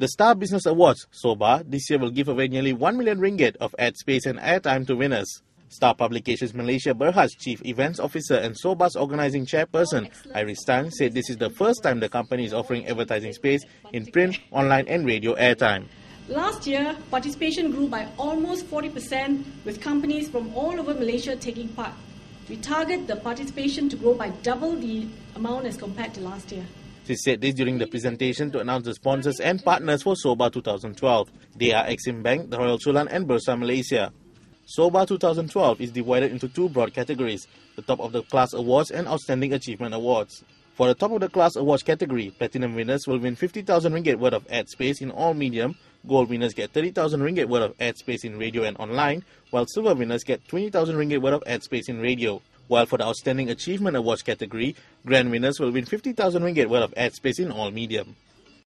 The Star Business Awards, SOBA, this year will give away nearly 1 million ringgit of ad space and airtime to winners. Star Publications Malaysia Berhad's Chief Events Officer and SOBA's organizing chairperson, Iris Tang, said this is the first time the company is offering advertising space in print, online and radio airtime. Last year, participation grew by almost 40% with companies from all over Malaysia taking part. We target the participation to grow by double the amount as compared to last year. She said this during the presentation to announce the sponsors and partners for SOBA 2012. They are Exim Bank, the Royal Chulan and Bursa Malaysia. SOBA 2012 is divided into two broad categories, the Top of the Class Awards and Outstanding Achievement Awards. For the Top of the Class Awards category, Platinum winners will win 50,000 ringgit worth of ad space in all medium, Gold winners get 30,000 ringgit worth of ad space in radio and online, while Silver winners get 20,000 ringgit worth of ad space in radio. While for the Outstanding Achievement Awards category, Grand winners will win 50,000 ringgit worth of ad space in all medium.